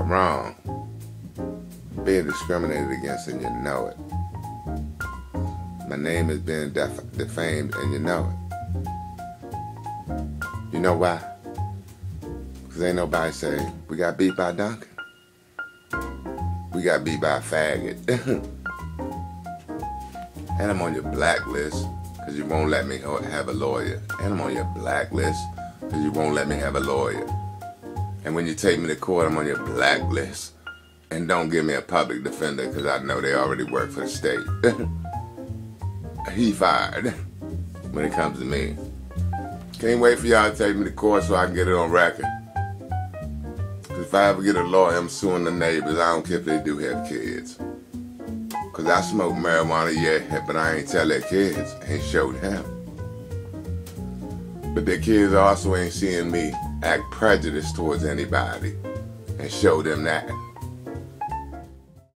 are wrong. Being discriminated against and you know it. My name is being def- defamed and you know it. You know why? Because ain't nobody say, we got beat by Duncan. We got beat by a faggot. and I'm on your blacklist because you won't let me have a lawyer. And I'm on your blacklist because you won't let me have a lawyer. And when you take me to court, I'm on your blacklist. And don't give me a public defender because I know they already work for the state. he fired when it comes to me. Can't wait for y'all to take me to court so I can get it on record. Because if I ever get a lawyer, I'm suing the neighbors. I don't care if they do have kids. Because I smoke marijuana, yeah, but I ain't tell their kids. Ain't show them. But their kids also ain't seeing me act prejudiced towards anybody and show them that.